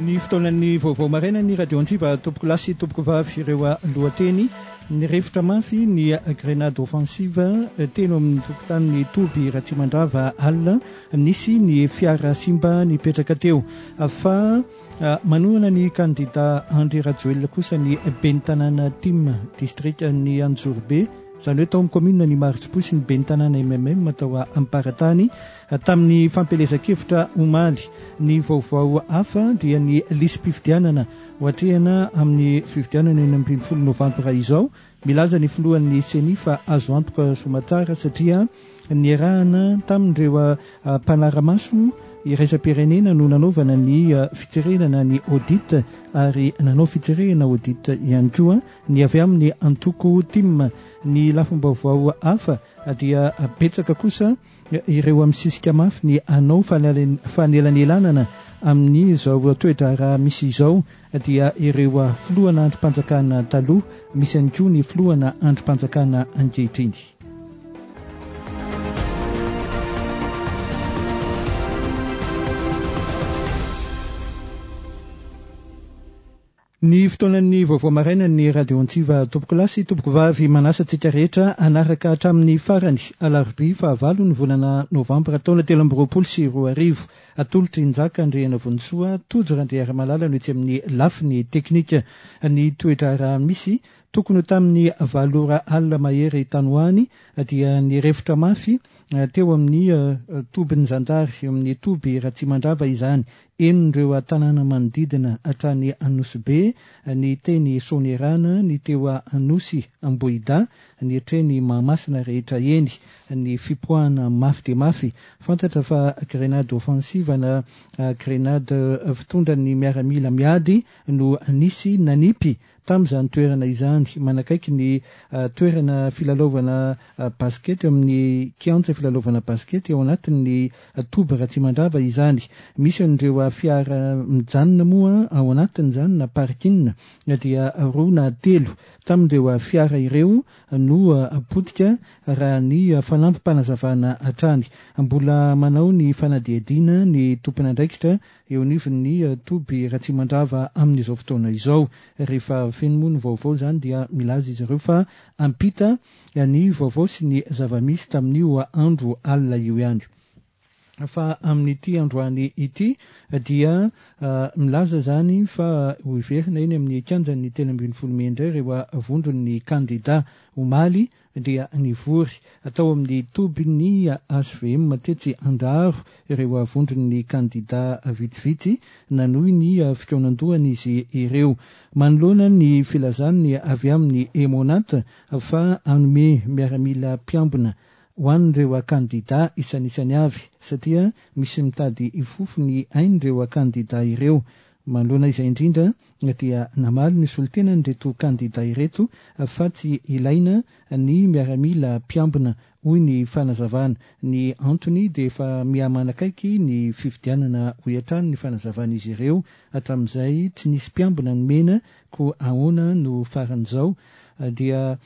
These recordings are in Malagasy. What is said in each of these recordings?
Ny fotoanan'ny vaovao maraina ny radio antsiva tompoko lahy sy tompoko vavy ireo lohateny nirefotra mafy ny grenade offensive teno amin'ny tokotanin'ny toby ratsimandrava alina nisy ny fiara simba nipetraka teo fa ah, manohana ny kandida Andry Rajoelina kosa ny ben'ny tanàna tim distrikan'ny Anjorobe izany hoe tao amin'ny commune ny Marotsipoy sy ny ben'ny tanàna MMM atao Amparatany Tamin'ny fampielezan-kevitra omaly. Ny vaovao hafa dia ny lisi-pifidianana ho atrehina amin'ny fifidianana enina ambin'ny folo novambra izao. Milaza ny filohan'ny ceni fa azo antoka zoma tsara satria niarahana tamin'ireo mpanara-maso iraisam-pirenena no nanaovana ny fitserenana ny audit ary nanao fitserehana audit ihany koa ny avy amin'ny antoko tim. Ny lafim-baovao hafa dia betsaka kosa Ireo amin'ny sisika mafy ny hanao fanelanelanana amin'izao toe-draharaha misy izao dia ireo filohana andrim-panjakana taloha, misy ihany koa ny filohana andrim-panjakana ankehitriny. Ny fotoanan'ny vaovao marainan'ny Radio Antsiva Tompokolahy sy Tompokovavy manasa antsika rehetra hanaraka hatramin'ny farany, Alarobia fahavalon'ny volana Novambra taona telo amby roapolo sy roa arivo. Atolotry Njaka Andrianavonisoa, Tojo Randriarimalala no etsy amin'ny lafiny teknika. Ny toe-draharaha misy, tokony ho tamin'ny valo ora alina mahery tany ho any dia nirefotra mafy teo amin'ny tobin'ny zandary eo amin'ny toby Ratsimandrava izany Henon'ireo tanàna manodidina hatrany Anosibe, ny teny Soanierana, ny teo Anosy Ambohidahy, ny hatreny Mahamasina rehetra eny. Ny fipoahana mafy dia mafy. Fantatra fa grenade offensive na grenade fitondran'ny miaramila miady no nisy nanipy Tamin'izany toerana izany, manakaiky ny toerana filalaovana basikety eo amin'ny kianja filalaovana basikety ao anatin'ny toby Ratsimandrava izany. Misy an'ireo fiara mijanona moa ao anatin'izany na parking dia roa na telo tamin'ireo fiara ireo no potika raha ny fanampim-panazavana hatrany. Mbola manao ny fanadihadiana ny tompon'andraikitra eo anivon'ny toby Ratsimandrava amin'izao fotoana izao. Rehefa feno moa ny vaovao izany dia milaza izy ireo fa hampita ny vaovao sy ny zava-misy tamin'io andro alina io ihany. Fa amin'ity androany ity dia milaza izany fa ho hiverina eny amin'ny kianjan'ny telo ambin'ny folo mey indray ireo vondron'ny kandidà omaly dia nivory tao amin'ny tobin'ny HVM tetsy Andaro ireo vondron'ny kandidà vitsivitsy nanohy ny fikaonandohan'izy ireo manoloana ny filazan'ny avy amin'ny Emmo-Nat fa hanome miaramila mpiambina ho an'ireo kandidà isanisany avy satria misy mitady hifofo ny ain'ireo kandidà ireo. Manoloana izay indrindra dia namaly ny solontenan'ireto kandida ireto fa tsy ilaina ny miaramila mpiambina, hoy ny fanazavana. Ny antony dia efa miha-manakaiky ny fifidianana, hoy hatrany ny fanazavan'izy ireo. Hatramin'izay tsy nisy mpiambina nomena, koa ahoana no faran'izao? Dia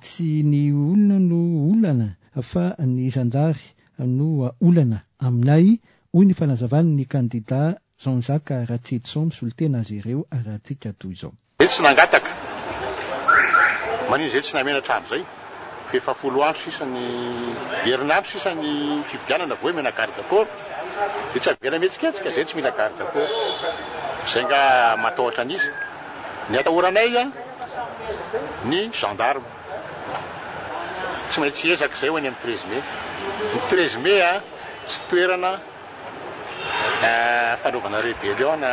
tsy ny olona no olana fa ny zandary no olana aminay, hoy ny fanazavan'ny kandida Jean-Jacques Ratsietison misolo tena azy ireo rahatsika toy izao. Izay tsy nangataka, maninona izay tsy namena hatramin'izay fa efa folo andro sisa ny, herinandro sisa ny fifidianana vao hoe mena garde corps? Dia tsy avela mihetsiketsika, izay tsy mila garde corps. Izay nga matahotra an'iza? Ny atahoranay an, ny gendarme. Tsy maintsy ezaka izay ho any amin'ny treize mai. Ny treize mai an, tsy toerana fanaovana rébellion na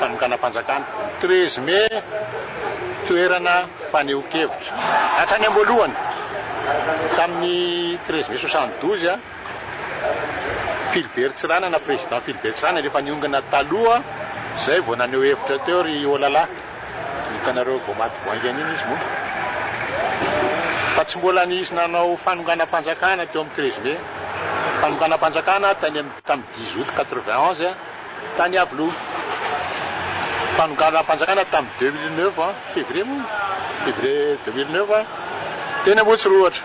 fanonganam-panjakana. Treize mai, toerana fanehoan-kevitra. Hatrany am-boalohany, tamin'ny treize mai soixante douze, Philbert Tsiranana, président Philbert Tsiranana, efa niongana taloha izay vao naneho hevitra teo ry Olala. Hitanareo vao maty boaingana iny izy moa fa tsy mbola nisy nanao fanonganam-panjakana teo amin'ny treize mai. Fanonganam-panjakana tany amin'ny tamin'ny dix aout quatre-vingt onze tany Iavoloha. Fanonganam-panjakana tamin'ny deux mille neuf février moa, février deux mille neuf teny Ambohitsorohatra.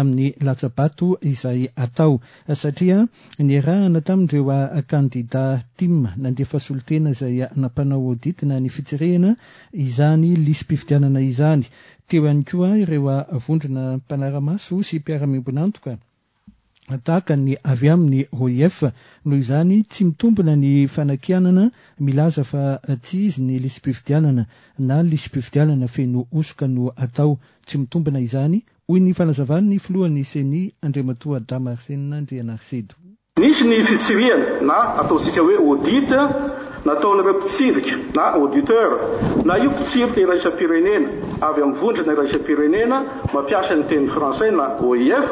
amin'ny latsa-bato izay atao satria niarahana tamin'ireo kandida tim nandefa solontena izay nampanao audit na ny fitsirihana izany lisi-pifidianana izany. Teo ihany koa ireo vondrona mpanara-maso sy mpiara-miombon'antoka tahaka ny avy amin'ny OIF. Noho izany, tsy mitombina ny fanakianana milaza fa tsy izy ny lisi-pifidianana na lisi-pifidianana feno hosoka no atao. Tsy mitombina izany, Hoy ny fanazavan'ny filohan'ny Ceni, Andriamatoa Damarsena Andrianarisedo. Nisy ny fitsirihana na ataontsika hoe audit nataon'ireo mpitsirika na auditeurs na io mpitsirika iraisam-pirenena avy amin'ny vondrona iraisam-pirenena mampiasa ny teny frantsay na OIF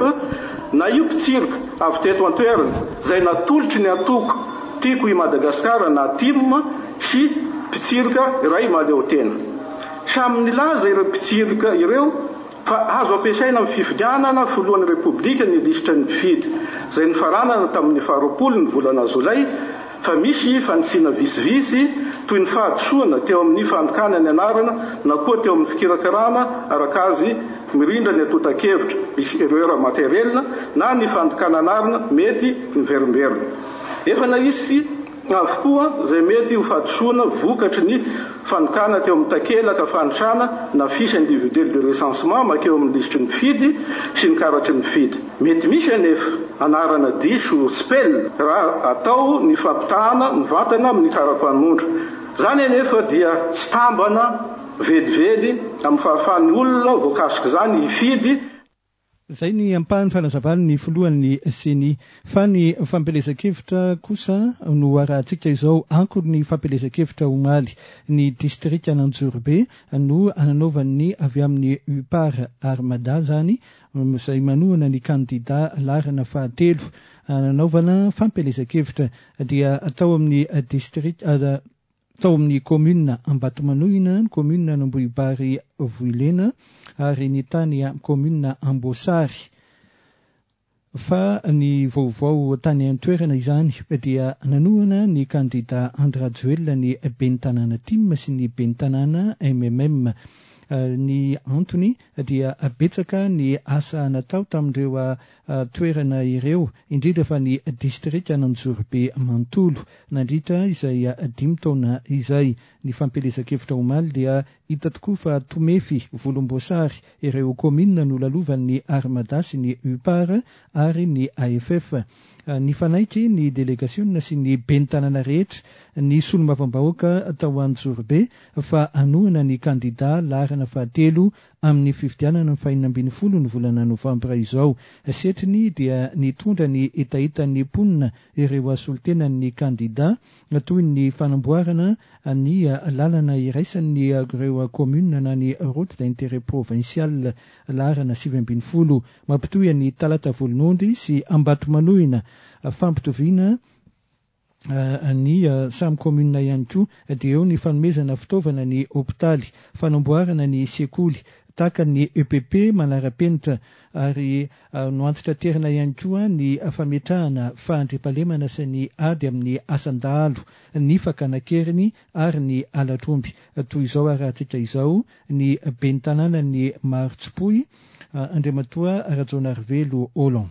na io mpitsirika avy teto an-toerana izay natolotry ny antoko Tiako i Madagasikara na tim sy mpitsirika iray mahaleotena. Samy nilaza ireo mpitsirika ireo Fa azo ampiasaina amin'ny fifidianana filohan'ny Repoblika ny lisitry ny mpifidy izay nifaranana tamin'ny faharoapolo ny volana jolay fa misy fanitsiana vitsivitsy toy ny fahadisoana teo amin'ny fandikana ny anarana na koa teo amin'ny fikirakarana araka azy mirindra ny atotan-kevitra misy erreur matérielle na ny fandikana anarana mety niverimberina efa na hisy avokoa izay mety ho fahadisoana vokatry ny fanokana teo amin'ny takelaka fahantrana na fiche individuel de recensement mankeo amin'ny lisitry ny mpifidy sy ny karatry ny mpifidy. Mety misy anefa anarana diso, spell, raha atao ny fampitahana mivantana amin'ny kara-panondro. Izany anefa dia tsy tambana velively amin'ny fahafahan'ny olona voakasik'izany hifidy, Izay ny ampahany fanazavan'ny filohan'ny Ceni. Fa ny fampielezan-kevitra kosa no arahantsika izao. Ankoron'ny fampielezan-kevitra omaly, ny distrikan'Anjorobe no ananaovan'ny avy amin'ny UPAR, ary Mada izany, izay manohana ny kandida laharana fahatelo ananaovana fampielezan-kevitra, dia atao amin'ny distrika. Tao amin'ny kaominina Ambatomanohina, ny kaominina an'Ambohibary Vohilena ary ny tany amin'ny kaominina Amboasary. Fa ny vaovao tany an-toerana izany dia nanohana ny kandida Andry Rajoelina ny ben'ny tanàna Tim sy ny ben'ny tanàna MMM. Ny antony dia betsaka ny asa natao tamin'ireo toerana ireo, indrindra fa ny distrikan'Anjorobe manontolo. Nandritra izay dimy taona izay, ny fampielezan-kevitra omaly dia hita tokoa fa tomefy volomboasary ireo kaominina nolalovan'ny Armada sy ny UPAR ary ny AFF. Nifanaiky ny delegasiona sy ny ben'ny tanàna rehetra ny solombavambahoaka tao Anjorobe fa hanohana ny kandida laharana fahatelo amin'ny fifidianana ny fahenina ambin'ny folo ny volana novambra izao. Setriny dia nitondra ny hetaheta'ny mponina ireo solontenan'ny kandida toy ny fanamboarana ny lalana iraisan'ny ireo kaominina na ny route d'intérêt provincial laharana sivy ambin'ny folo mampitohy an'i Talata Volonondry sy Ambatomanohina fampitoviana ny samy kaominina ihany koa dia eo ny fanomezana fitaovana ny hopitaly, fanamboarana ny sekoly, takany ny EPP manara-penitra ary no antitraterina ihany koa ny fametrahana fahandriampahalemana sy ny ady amin'ny asan-dahalo, ny fakana an-keriny ary ny halatr'omby. Toy izao harahantsika izao ny ben'ny tanànan'i Marotsipoy, Andriamatoa Rajaonarivelo Olan.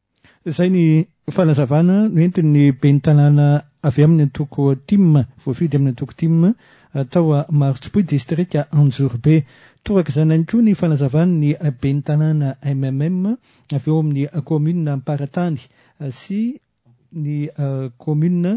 Izay ny fanazavana noentin'ny ben'ny tanàna avy amin'ny antoko Tim, voafidy amin'ny antoko Tim, tao Marotsipoy, distrika Anjorobe. Toraka izany ihany koa ny fanazavan'ny ben'ny tanàna MMM avy eo amin'ny kaominina Amparatany sy ny kaominina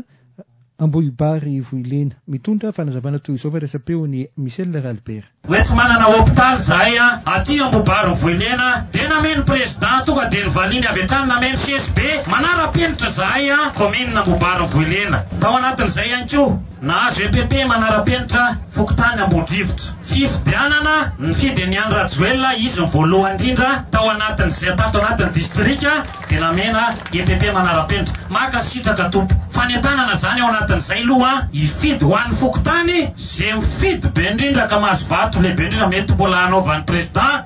Ambohibary Ivohilena. Mitondra fanazavana toy izao fa resa-peo ny Michel Ralibera. Hoe tsy manana hopitaly zahay an, aty Ambobary Ivohilena dia nameno Président tonga dia nivaliny avy hatrany nameno CSB manara-penitra zahay an, Commune Ambobary Ivohilena. Tao anatin'izay ihany koa nahazo EPP manara-penitra Fokontany Ambohidrivotra. Fifidianana nifidy an'i Andry Rajoelina izy ny voalohany indrindra tao anatin'izay tato anatin'ny Distrika. Menamena epp manarapentro. Makasitraka tompoko. Fanentanana zany ao anatin zay lo an. Hifidy ho an'ny fokontany ze mifidy be indrindra ka mahazo vato lehibe indrindra mety mbola hanaovan'ny president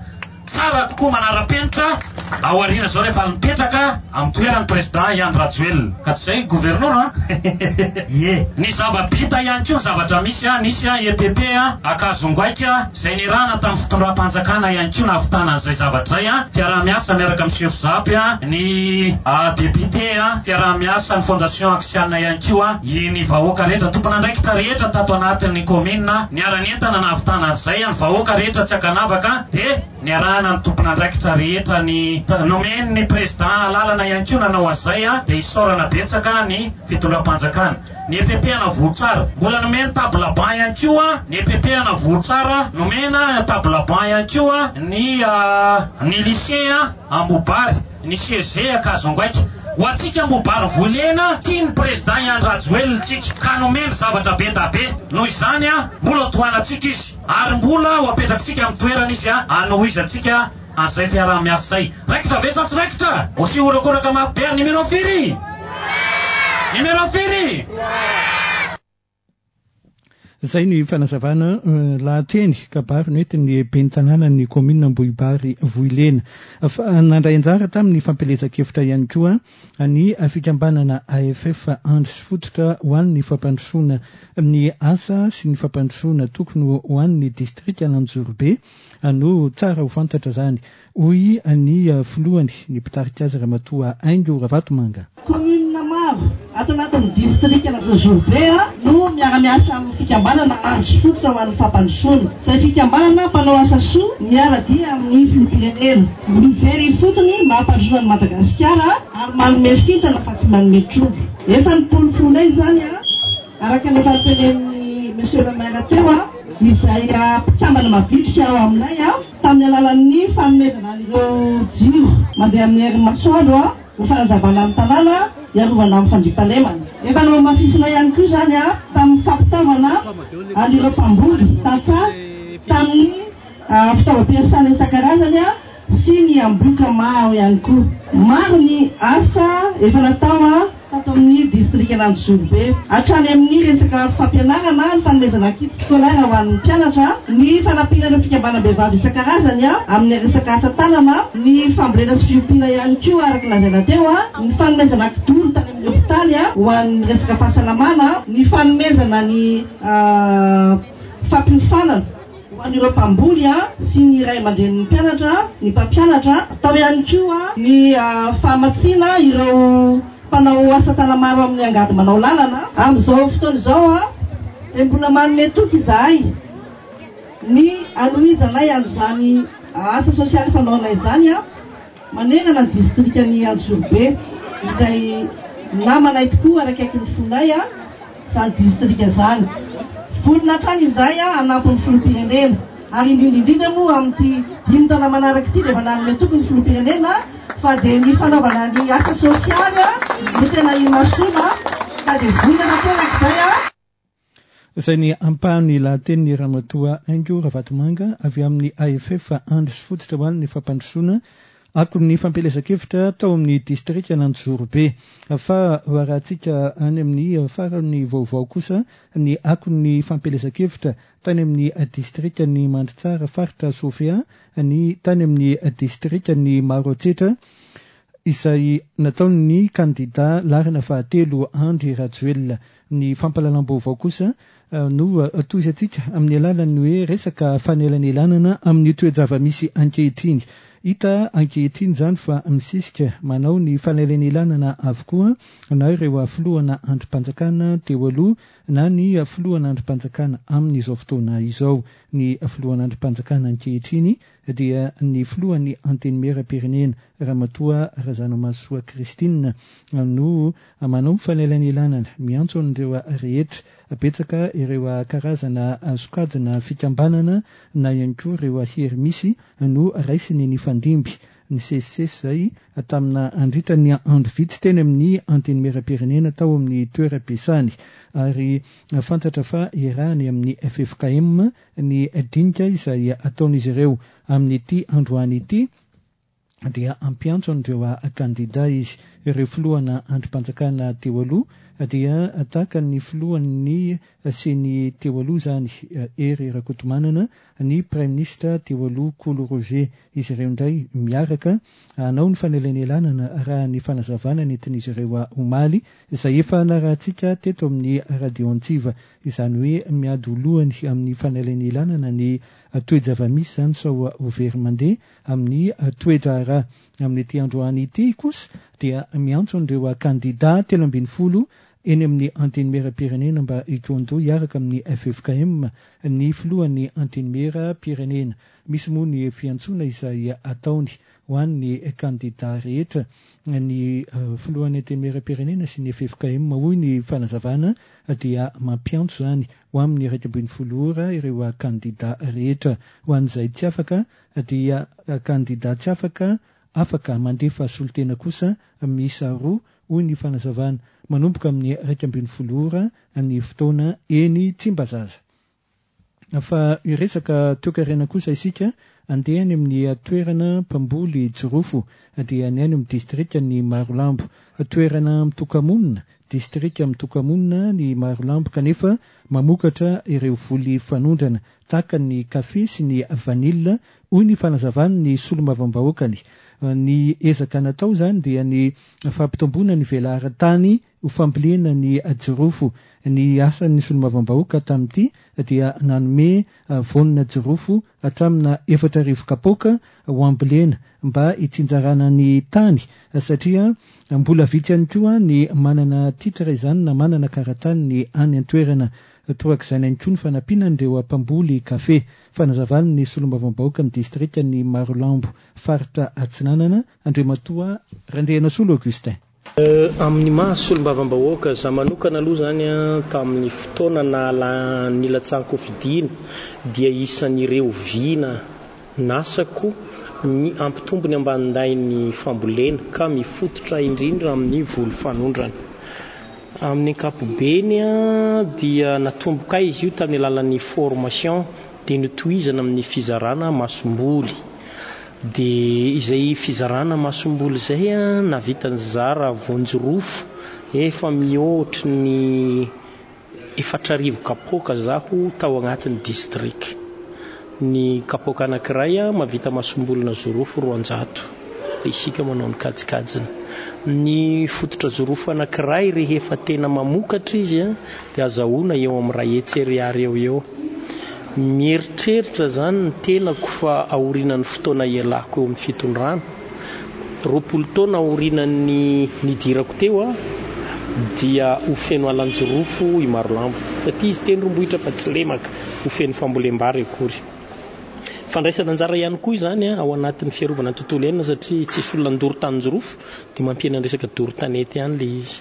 tsara kokoa manarapenitra ao aoriana zao rehefa mipetraka amin'ny toerany president i Andry Rajoelina ka tsy zay gouverneur an ie ny zava-bita ihany koa ny zavatra misy an nisy an epp an akazongoaika izay nirahana tamin'ny fitondram-panjakana ihany koa nahavitana an'izay zavatra izay, fiaraha-miasa miaraka amin'ny Sefjap, ny depiote, fiaraha-miasan'ny Fondation Axian ihany koa, ny vahoaka rehetra, ny tompon'andraikitra rehetra tato anatin'ny kaominina, niara-nientana nahavitana an'izay, ny vahoaka rehetra tsy ankanavaka dia niarahana ny tompon'andraikitra rehetra, ny nomen'ny Président alalana ihany koa nanao an'izay, dia isaorana betsaka ny fitondram-panjakana. Ny epepehana voa tsara. Mbola nomeny table banc ihany koa ny epepehana voa tsara. Nomena table banc ihany koa ny ny lycée Ambobary, ny CEG Kazongaika. Ho antsika Ambobary Vohilena, tia ny Président Ihany Rajoelina tsika ka nomeny zavatra be da be. Noho izany, mbola ho tohanantsika izy ary mbola ho apetrakintsika amin'ny toerany izy hanohizantsika Ary zay fiaraha miasa zay raikitra ve sa tsy raikitra? Aussi horakoraka mafy be ary numéro firy? Numéro firy? Izay ny fanazavana lahateny kabary nentin'ny ben'ny tanànan'ny kaominina Ambohibary Vohilena. Fa nandray anjara tamin'ny fampielezan-kevitra ihany koa ny fikambanana AFF Andry sy Fototra ho an'ny fampandrosoana ny asa sy ny fampandrosoana tokony ho an'ny distrikan'Anjorobe. Anô tsara ho fantatra zany, hoy ny filohany, ny mpitarika azy Ramatoa Haingo Ravatomanga. Kaominina maro ato anatin'ny distrikan'Antsonjombe no miara-miasa amin'ny fikambanana Andry Fototra ho an'ny Fampandrosoana, izay fikambanana mpanao asa soa miara-dia amin'ny filoham-pirenena, mijery ifotony ny maha-mpandrosoana an'i Madagasikara ary manome fintana fa tsy manome trondro. Efa nipolopolo eo izany. Araka ny efa notenenin'i Monsieur le Maire teo, izay mpikambana mavitrika ao aminay, tamin'ny alalan'ny fanomezana an'ireo jiro mandeha amin'ny herin'ny masoandro ho fanazavana ny tanàna hiarovana amin'ny fandriampahalemana. Efa nohamafisinay ihany koa izany tamin'ny fampitaovana an'ireo mpamboly tantsaha tamin'ny fitaovam-piasana isan-karazany sy ny amboka maro ihany koa. Maro ny asa efa natao tato amin'ny distrikan'Anjozorobe, hatrany amin'ny resaka fampianarana, ny fanomezana kits scolaires ho an'ny mpianatra, ny fanampiana ireo fikambanam-behivavy isan-karazany amin'ny resaka asa tanana, ny fambolena sy fiompiana ihany koa araka ny lazaina teo, ny fanomezana kidoro tany amin'ny hopitaly ho an'ny resaka fahasalamana, ny fanomezana ny fampiofanana. Ho an'ireo mpamboly sy ny ray aman-drenin'ny mpianatra, ny mpampianatra, atao ihany koa ny famatsiana ireo mpanao asa tana maro amin'ny angady manao lalana. Amin'izao fotoana izao dia mbola manome toky izahay ny hanohizanay an'izany asa sosialy fanaonay izany. Manerana ny distrikan'i Antsorobe izay namanay tokoa ary akaiky ny fonay izany distrika izany. Vonona hatrany izahay hanampy ny Filoham-pirenena ary indrindra indrindra moa amin'ity dimy taona manaraka ity dia efa nanome toky ny Filoham-pirenena fa dia ny fanaovana ny asa sosialy no tena imasoana ka dia vonona tanteraka izay. Izay ny ampahan'ny lahatenin'i Ramatoa Haingo Ravatomanga avy amin'ny AFF Andry sy Fototra ho an'ny fampandrosoana akon'ny fampielezan-kevitra tao amin'ny distrikan'Anjorobe. Fa hoarahantsika any amin'ny faran'ny vaovao kosa ny akon'ny fampielezan-kevitra tany amin'ny distrikan'i Mandritsara faritra Sofia ny tany amin'ny distrikan'i Maroantsetra izay nataon'ny kandida laharana fahatelo Andry Rajoelina Ny fampahalalam-baovao kosa no tohizantsika amin'ny alalan'ny hoe resaka fanelanelanana amin'ny toe-java-misy ankehitriny. Hita ankehitriny izany fa misisika manao ny fanelanelanana avokoa na ireo filohana andrim-panjakana teo aloha na ny filohana andrim-panjakana amin'izao fotoana izao. Ny filohan'andrim-panjakana ankehitriny dia ny filohan'ny Antenimieram-pirenena, Ramatoa Razanamahasoa Christine no manao ny fanelanelanana, miantso an'ireo rehetra. Betsaka ireo karazana sokajina fikambanana na ihany koa ireo hery misy no raisiny nifandimby, nisesisesy izay tamina nandritra ny andro vitsy teny amin'ny Antenimieram-pirenena tao amin'ny toeram-piasany ary fantatra fa iarahany amin'ny ffkm Ny dinika izay ataon'izy ireo amin'ity androany ity dia hampiantso an'ireo kandida izy. Ireo filohana andrim-panjakana teo aloha dia tahaka ny filohan'ny Ceni teo aloha izany, Hery Rakotomanana, ny praiminisitra teo aloha Kolo Roger, izy ireo indray miaraka Hanao ny fanelanelanana raha ny fanazavana nentin'izy ireo omaly, izay efa narahantsika teto amin'ny Radio Antsiva. Izany hoe miady ho lohany amin'ny fanelanelanana ny toe-javamisy izany sao ho very mandeha amin'ny toe-draharaha. Amin'ity androany ity kosa dia miantso an'ireo kandida telo ambin'ny folo eny amin'ny Antenimieram-pirenena mba hikoandoha hiaraka amin'ny ffkm ny filohan'ny Antenimieram-pirenena. Misy moa ny fiantsoana izay ataony ho an'ny kandida rehetra ny filohan'ny Antenimierampirenena sy ny ffkm. Hoy ny fanazavana dia mampiantso izany ho amin'ny iraika ambin'ny folo ora ireo kandida rehetra. Ho an'izay tsy afaka dia kandida tsy afaka afaka mandefa solontena kosa miisa roa, hoy ny fanazavana. Manomboka amin'ny iraika ambin'ny folo ora ny fotoana eny Tsimbazaza. Fa hiresaka toekarena kosa isika, andeha any amin'ny toerana mpamboly jirofo, dia any any amin'ny distrikan'i Marolambo. Toerana mitoka-monina, distrika mitoka-monina ny Marolambo kanefa mamokatra ireo voly fanondrana tahaka ny kafe sy ny vanila, hoy ny fanazavan'ny solombavambahoakany. Ny ezaka natao izany dia ny fampitomboana ny velaran-tany Ho fambolena ny jirofo. Ny asan'ny solombavambahoaka tamin'ity dia nanome voanina jirofo hatramina efatra arivo kapoaka ho ambolena mba hitsinjarana ny tany satria mbola vitsy ihany koa ny manana titre izany na manana karatany ny any an-toerana. Torak'izany ihany koa ny fanampiana an'ireo mpamboly kafe. Fanazavan'ny solombavambahoakan'ny distrikan'i Marolambo faritra Atsinanana, Andriamatoa Randrianasolo Augustin. Amin'ny maha solombavambahoaka za manokana aloha zany a, tamin'ny fotoana nahala nilatsahan-kofidiana dia isan'ireo vina nasako ny hampitombo ny ambanindahin'ny fambolena ka mifototra indrindra amin'ny voly fanondrana. Amin'ny ankapobeny a dia natombokay izy io tamin'ny alalan'ny formation dia notohizana amin'ny fizarana masomboly. Dia izay fizarana masomboly izay navitan'i Zara vonjirofo efa mihoatry ny efatra arivo kapoaka izaho tao anatin'ny distrika. Ny kapoaka anankiray mahavita masombolina jorofo roanjato, dia isika manao ny kajikajiny. Ny fototra jorofo anankiray rehefa tena mamokatra izy, Dia azahoana eo amin'ny iray hetsy ariary eo ho eo. Mieritreritra izany ny tenako fa aorianan'ny fotoana ialako eo amin'ny fitondrana, roapolo taona aorianan'ny nidirako teo aho, dia ho feno alan-jirofo i Marolambo. Satria izy tendrombohitra fa tsy lemaka ho feno fambolem-bary akory. Fandraisana anjara ihany koa izany ao anatin'ny fiarovana ny tontolo iainana satria tsisy olona nandoro tanin-jirofo dia mampiena ny resaka doro tanety ihany ilay izy.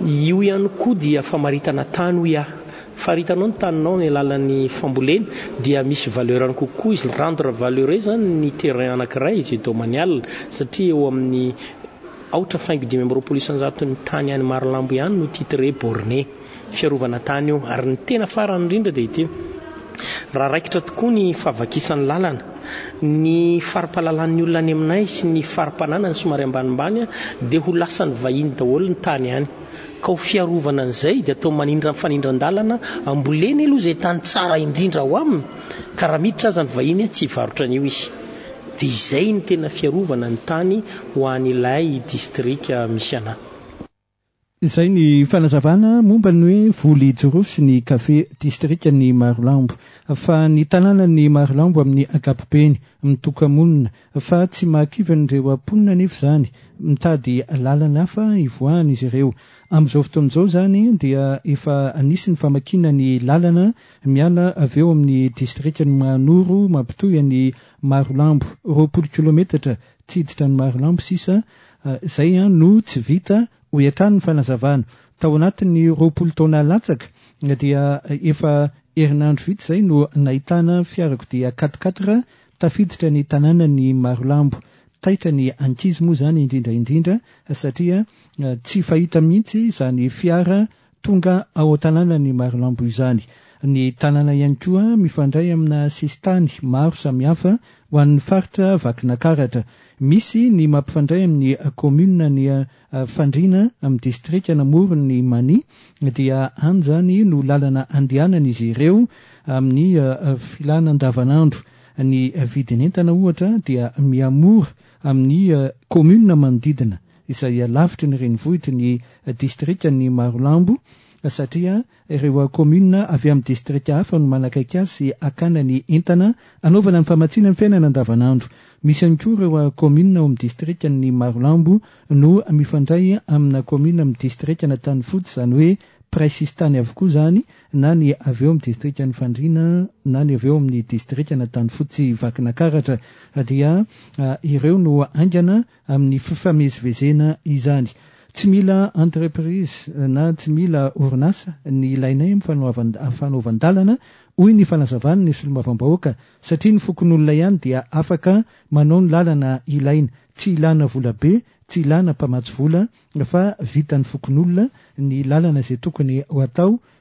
Io ihany koa dia famaritana tany hoy aho. Faritanao ny taninao amin'ny alalan'ny fambolena dia misy valeur-ny kokoa izy. Rendre valeureux izany ny terrain anankiray izay domanial satria eo amin'ny aotra faingo dimy amby roapolo isan-jaton'ny tany any Marolambo ihany no titre borné. fiarovana tany io ary ny tena farany indrindra dia ity, raha raikitra tokoa ny fahavakisan'ny lalana, ny fari-pahalalan'ny olona any aminay sy ny fari-pananany somary ambanimbany dia ho lasan'ny vahiny daholo ny tany any ka ho fiarovana an'izay dia atao manindra fanindran-dalana amboleny aloha izay tany tsara indrindra ao aminy ka raha miditra aza ny vahiny tsy hivarotra an'io izy dia izay ny tena fiarovana ny tany ho an'ilay distrika misy anà. Izay ny fanazavana momba ny hoe voly Joro sy ny kafe distrikan'i Marolambo. Fa ny tanànan'i Marolambo amin'ny ankapobeny, mitoka-monina. Fa tsy mahakivin'ireo mponina anefa izany. Mitady lalana hafa hivoahana izy ireo. Amin'izao fotoana izao izany dia efa nisy ny famakiana ny lalana miala avy eo amin'ny distrikan'i Mahanoro mampitohy an'i Marolambo, roapolo kilometatra Tsiditra ny Marolambo sisa izay no tsy vita, hoy hatrany ny fanazavana. Tao anatin'ny roapolo taona latsaka dia efa herinandro vitsy izay no nahitana fiarakodia quatre quatre tafiditra ny tanànan'i Marolambo. Taitra ny ankizy moa izany indrindra indrindra satria tsy fahita mihitsy izany fiara Tonga ao tanànan'i Marolambo izany. Ny tanàna ihany koa mifandray amina sisintany maro samihafa ho an'ny faritra Vakinakaratra. Misy ny mampifandray amin'ny kaominina ny Fandriana amin'ny distrikan'Amoron'i Mania dia any izany no lalana andehanan'izy ireo amin'ny filana andavanandro. Ny vidin'entana ohatra dia mihamora amin'ny kaominina manodidina. izay lavitry ny renivohitry ny distrikan'i Marolambo, satria ireo kaominina avy amin'ny distrika hafa no manakaiky azy hakana ny entana hanaovana ny famatsiana ny fiainana andavanandro. Misy ihany koa ireo kaominina ao amin'ny distrikan'i Marolambo no mifandray amina kaominina amin'ny distrikan'Antanifotsy, izany hoe mpiray sisintany avokoa izany na ny avy eo amin'ny distrikan'i Fandriana na ny avy eo amin'ny distrikan'Antanifotsy Vakinakaratra dia ireo no haingana amin'ny fifamezivezena izany. Tsy mila entreprise na tsy mila orinasa ny ilainay amin'ny fanaovan-dalana, hoy ny fanazavan' ny solombavambahoaka, satria ny fokonolona ihany dia afaka manao ny lalana ilaina. Tsy ilana volabe, tsy ilana mpamatsy vola fa vitan'ny fokonolona ny lalana izay tokony ho atao,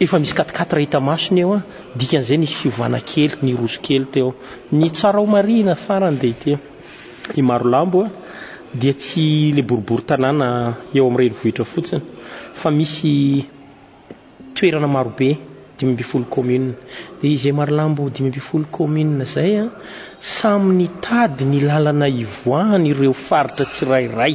Efa misy katikatira hita masony eo an, dikan'izay nisy fiovana kely, niroso kely teo. Ny tsara ho marihina farany dia ity, i Marolambo dia tsy ilay boribory tanàna eo amin'ny renivohitra fotsiny fa misy toerana marobe, dimy ambin'ny folo commune. Dia izay Marolambo dimy ambin'ny folo commune izay an, samy nitady ny lalana hivoahan'ireo faritra tsirairay.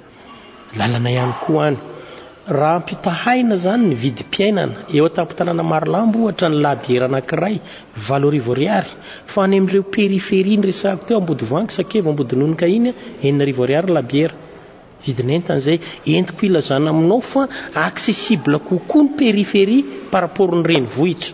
Lalana ihany koa any. Raha ampitahaina izany ny vidim-piainana, eo an-tampon-tanàna Marolambo ohatra ny labiera anankiray valo arivo ariary, fa any amin'ireo périphérie niresahako teo Ambodivoangy, Sakeva, Ambodinonoka iny, enina arivo ariary ny labiera. Vidin'entana izay. Entiko ilazana aminao fa accessible kokoa ny périphérie par rapport ny renivohitra.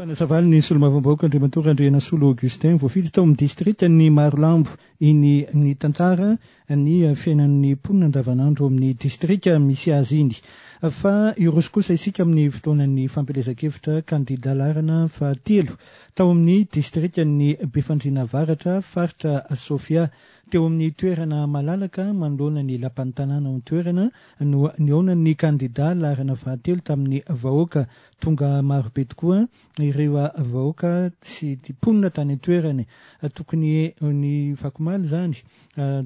Fanazavana ny Solombavambahoaka Andriamatoa Randrianasolo Augustin voafidy tao amin'ny Distrikan'i Marolambo. Iny nitantara ny fiainan'ny mponina andavanandro ao amin'ny Distrika misy azy iny. Fa hiroso kosa isika amin'ny fotoanan'ny fampielezan-kevitra kandida laharana fahatelo tao amin'ny Distrikan'i Befandriana Avaratra, Faritra Sofia. Teo amin'ny toerana malalaka manoloana ny Lapan'ny Tanàna ao an-toerana no nihaonan'ny kandida laharana fahatelo tamin'ny vahoaka Tonga marobe tokoa ireo vahoaka tsy tia mponina tany an-toerana. Tokony ny vakomaly izany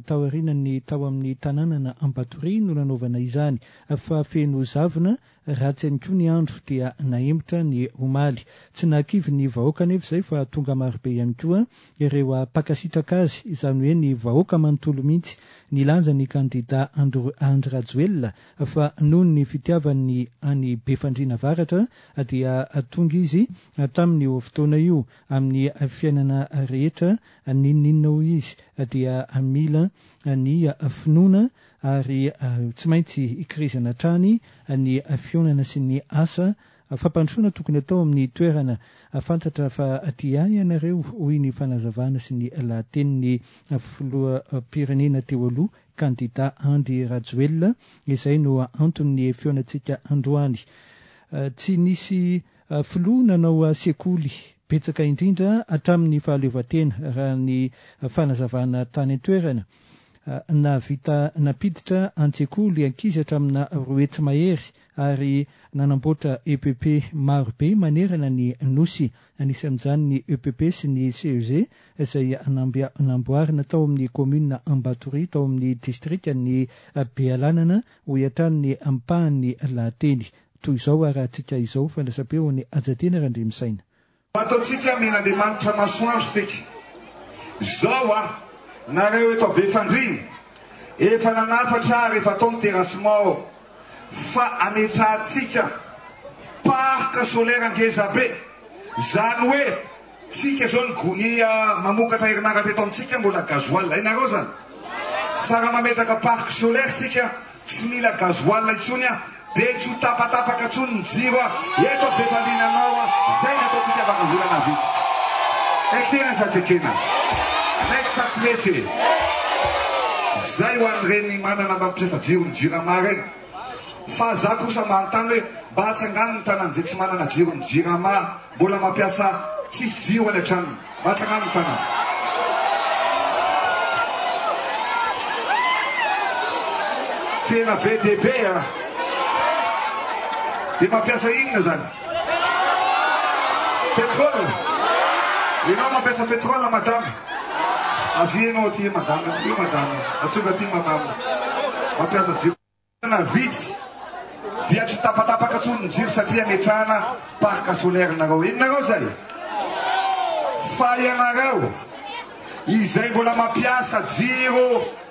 taorianan'ny tao amin'ny tanànana Ambatoria no nanaovana izany fa feno zavona, ratsy ihany koa ny andro dia nahemotra ny omaly. Tsy nahakivy ny vahoaka anefa izay fa tonga marobe ihany koa ireo mpankasitraka azy, izany hoe ny vahoaka manontolo mihitsy. Nilaza ny kandida Andry Rajoelina fa noho ny fitiavany an'i Befandriana Avaratra dia tonga izy tamin'io fotoana io amin'ny fiainana rehetra n'inon'inona hoy izy dia mila ny finoana ary tsy maintsy ikirizana hatrany ny fihaonana sy ny asa fampandrosoana tokony atao amin'ny toerana fantatra fa aty ihany ianareo hoy ny fanazavana sy ny lahatenin'ny filoham-pirenena teo aloha Kandida Andry Rajoelina, izay no antony nihefianantsika androany. Tsy nisy filoha nanao sekoly betsaka indrindra hatramin'ny fahaleovantena, raha ny fanazavana tany an-toerana. Nahavita nampiditra an-tsekoly ankizy hatramina roa hetsy mahery ary nanamboatra EPP marobe manerana ny Nosy. Anisan'izany ny EPP sy ny CEG izay namboarina tao amin'ny kaominina Ambatoria tao amin'ny distrikan'i Bealanana, hoy hatrany ny ampahan'ny lahateny. Toy izao harahantsika izao, Fandraisam-peon'i Hajatiana Randriamisaina. Mataontsika amen'Andriamanitra masoandro isika. Izao an! Nareo eto Befandriana, efa nanafatra ary efa atao ny terrassement ao. fa ametrahantsika parc solaire ngezabe, zany hoe tsika zao ny gonia mamokatra herinaratra eto amintsika mbola gasoil, hainareo zany? Fa raha mametraka parc solaire tsika tsy mila gasoil intsony an, dia tsy ho tapatapaka intsony ny jiro an, eto Befaliana Nord an, zay ny ataontsika afaka volana vitsy. Ekena sa tsy ekena? Mety sa tsy mety e? Zay ho an'ireny. manana mba mampiasa jiron'ny Jirama ireny. Fa za kosa manontany hoe mba atsangano ny tanàna izay tsy manana jiron'ny Jirama mbola mampiasa tsisy jiro any an-tranony. Mba atsangano ny tanàna. Tena be dia be a! Dia mampiasa inona izany? Petrole. Ianao mampiasa petrole madame. Avia ianao aty madame, avia madame. Atsonga aty madame. Mampiasa jiro. Tena vitsy dia tsy tapatapaka tsony ny jiro satria ametrahana parc solaire nareo. Inonareo zay? Fa ianareo izay mbola mampiasa jiro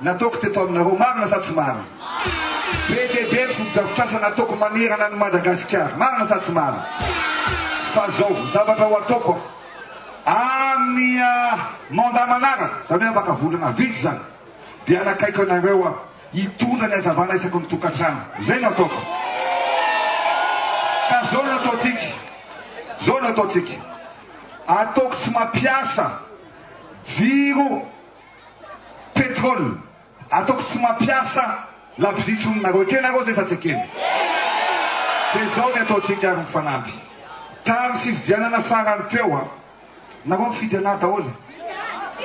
Nataoko teto aminareo marina sa tsy marina? Be dia be ny fotodrafitrasa nataoko manerana an'i Madagasikara, marina sa tsy marina? Fa zao ny zavatra ho ataoko amin'ny mandat manaraka, zany hoe afaka volana vitsy zany, dia hanakaiky anareo aho hitondra ny hazavana isaky ny tokantrano, zay no ataoko. Ka zao no ataontsika, zao no ataontsika, ataoko tsy mampiasa jiro, Petrol ataoko tsy mampiasa labozia intsony nareo ity nareo zay sa tsy ekena de zao ny ataontsika ary mifanampy tamin'ny fifidianana farany teo a nareo mifidy anah daholo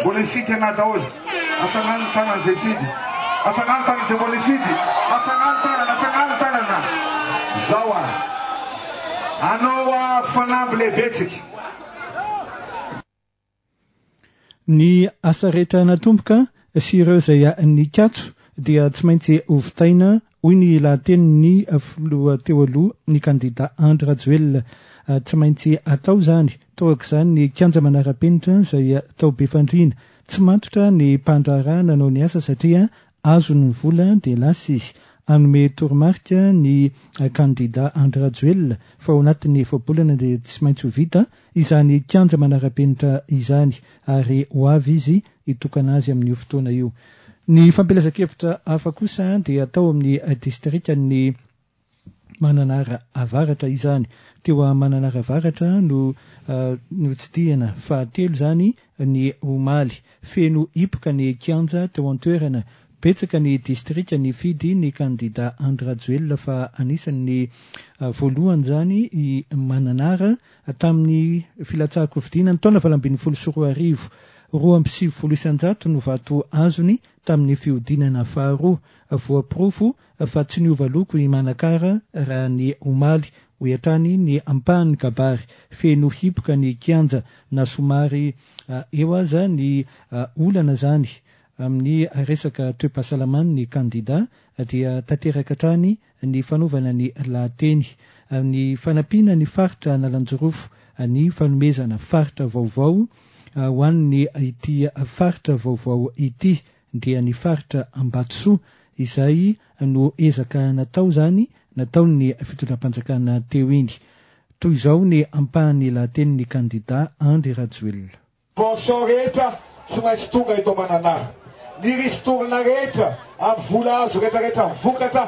mbola hifidy anah daholo asagnano ny tanana zay fidy asagnano tanana zay mbola hifidy asagnano tanana asagnano tanana zao a anao a fanamby lehibetsika Ny asa rehetra natomboka sy ireo izay nikatso dia tsy maintsy hovitaina, hoy ny lahatenin'ny filoha teo aloha, ny kandida Andry Rajoelina. Tsy maintsy atao izany. Torak'izany ny kianja manara-penitra izay tao Befandriana. Tsy matotra ny mpandraharaha nanao ny asa satria Azony ny vola dia lasa izy. Hanome toromarika ny kandida Andry Rajoelina fa ao anatin'ny efa-bolana dia tsy maintsy ho vita izany kianja manara-penitra izany ary ho avy izy hitokana azy amin'io fotoana io. Ny fampielezan-kevitra hafa kosa dia tao amin'ny distrikan'i Mananara Avaratra izany. Teo Mananara Avaratra no notsidihana fahatelo izany ny omaly. Feno hipoka ny kianja teo an-toerana. Betsaka ny distrika nifidy ny kandida Andry Rajoelina fa anisan'ny voalohany izany i Mananara tamin'ny filatsahan-kofidiana ny taona valo ambin'ny folo sy roa arivo. Roa amby sivifolo isan-jato no vato azony tamin'ny fihodinana faharoa. Voaporofo fa tsy niova loko i Manakara raha ny omaly, hoy hatrany ny ampahan'ny kabary. Feno hipoka ny kianja na somary eo aza ny olana izany amin'ny resaka toe-pahasalaman'ny kandida dia tanteraka hatrany ny fanaovana ny lahateny ny fanampiana ny faritra Analanjirofo ny fanomezana faritra vaovao ho an'ny ity faritra vaovao ity. dia ny faritra Ambatosoa, izay no ezaka natao izany nataon'ny fitondram-panjakana teo iny. Toy izao ny ampahan'ny lahatenin'ny kandida Andry Rajoelina. Pension rehetra tsy maintsy tonga eto Mananara. Ny ristourne rehetra amin'ny vola azo retraretra vokatra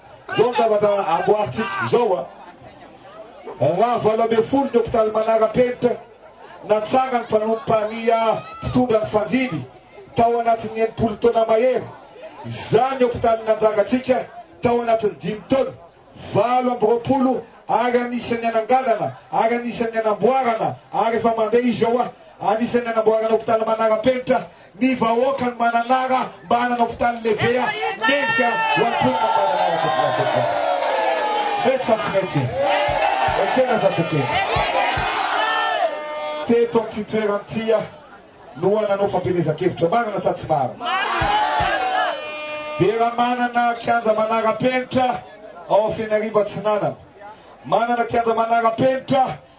Zao ny zavatra amboarintsika izao a. Raha valo ambin'ny folo ny hopitaly manara-penitra natsangany mpanompania mpitondra ny fandimby tao anatin'ny enimpolo taona mahery. Izany hopitaly nanjakantsika tao anatin'ny dimy taona, valo amby roapolo ary anisan'ny ananganana ary anisan'ny anamboarana ary efa mandeha izy ao a. Anisan'ny anamboarana hopitaly manara-penitra. Ny vahoaka no mananara mba hanana hopitaly lehibe mendrika ho an'ny mponina mananara teto Madagasikara. Mety sa tsy mety? Ekena sa tsy ekena? Teto amin'ity toerana ity aho no hanao fampielezan-kevitra. Marina sa tsy marina? Dia raha manana kianja manara-penitra ao Fenariba Atsinanana, manana kianja manara-penitra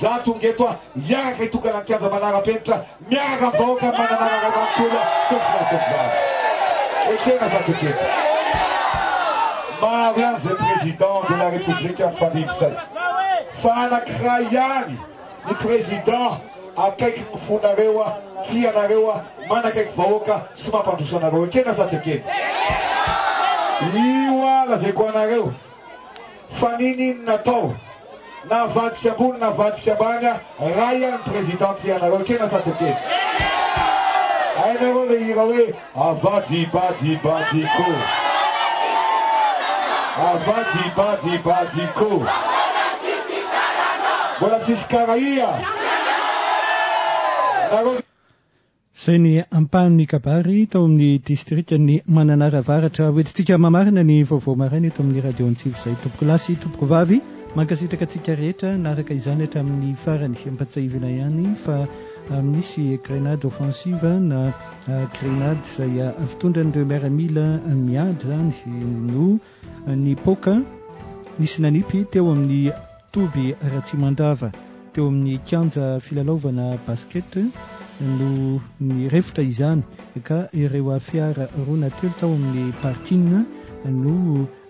Za tonga eto a hiaraka hitokana ny kianja manarapenitra miaraka am vahoaka ny mananara ray manontolo a teo tsy nataoko zany ekena fa tsy ekeko maro ihany zay président de la république mifandimby zay fa anakiray ihany ny président akaiky ny fonareo a tia anareo a manakaiky vahoaka sy mampandroso anareo ekena sa tsy ekena io a lazaiko anareo Fa ninin natao? Navadika ambony navadika ambany a Ryan président ty anareo kena sa tsy kena? Hainareo le hira hoe avadi badi badi ko Avadi badi badi ko Mbola tsisy kara ia? Nareo Izay ny ampahan'ny kabary tao amin'ny distrikan'i Mananara Avaratra. Hoentintsika mamarana ny vaovao maraina eto amin'ny radio antsivo izay tompoko lahy sy tompoko vavy. Mankasitraka antsika rehetra naraka izany hatramin'ny farany. Ampatsahivina ihany fa ah, misy grenade offensive na ah, grenade izay ah, fitondran'ireo miaramila miady izany no Nipoaka ny sinanipy teo amin'ny toby Ratsimandrava, teo amin'ny kianja filalaovana basket no nirefotra izany ka ireo fiara roa na telo tao amin'ny parking no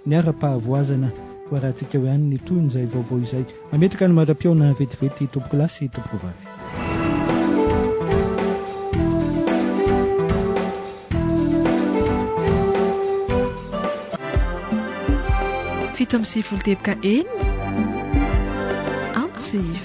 niara-pahavoazana. Ho arahantsika eo ihany ny tohin'izay vaovao izay. Mametraka ny mara-pihaona vetivety tompoko lahy sy tompoko vavy. Fito amby sivifolo teboka enina Antsif.